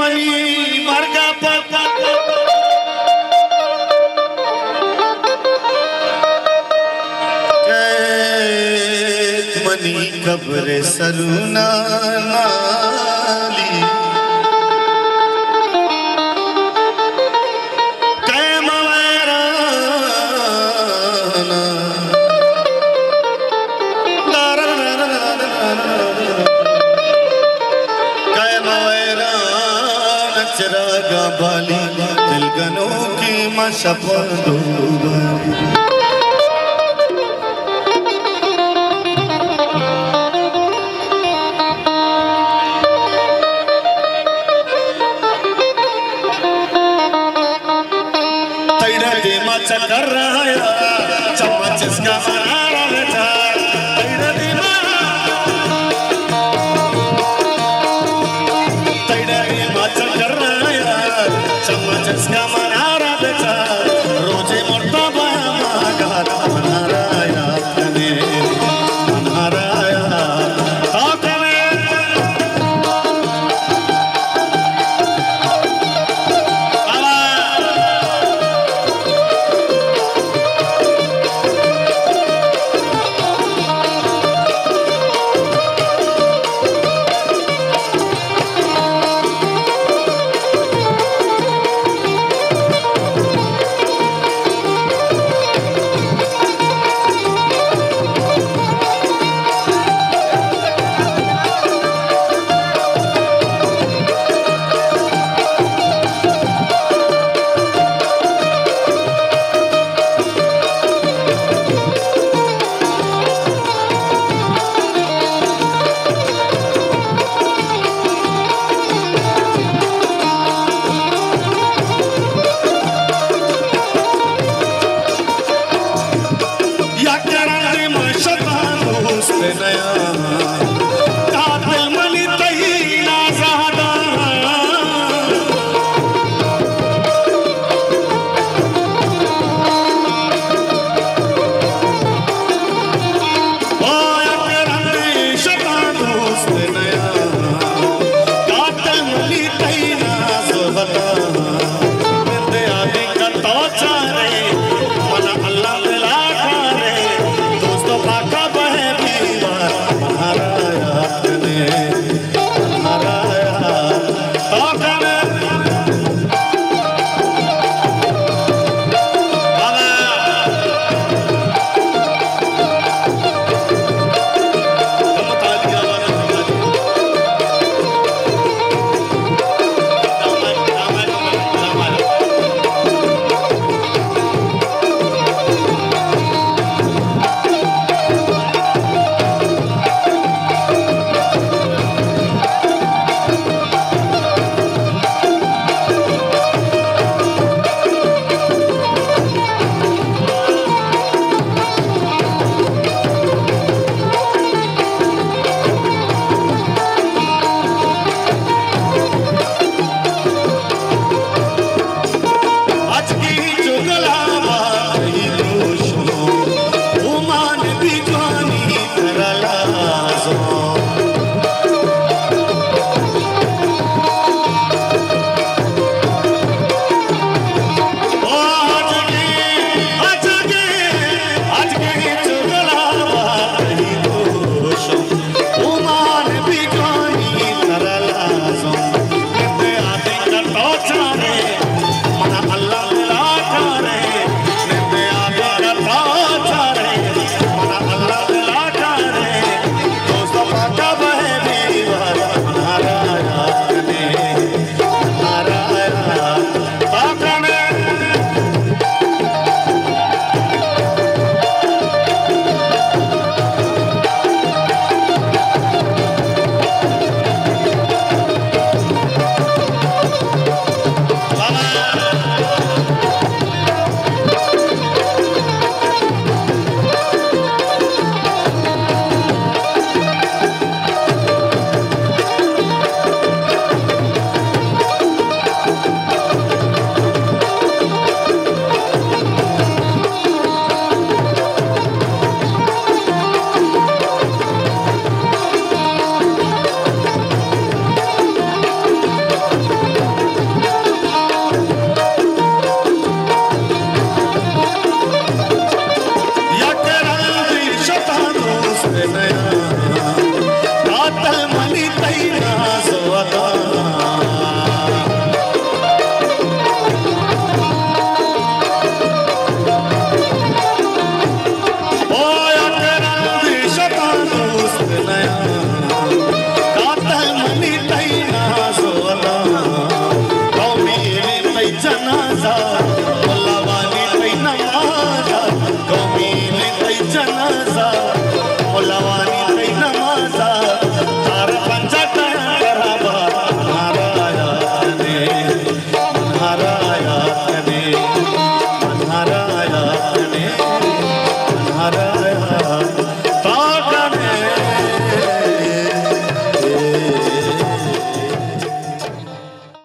मनी मार्गा मनी कब्र सरुना चिरागा बाली दिलगनों की मशप तैडा देमाचा कर रहा है चम्मच इसका बना They say, uh,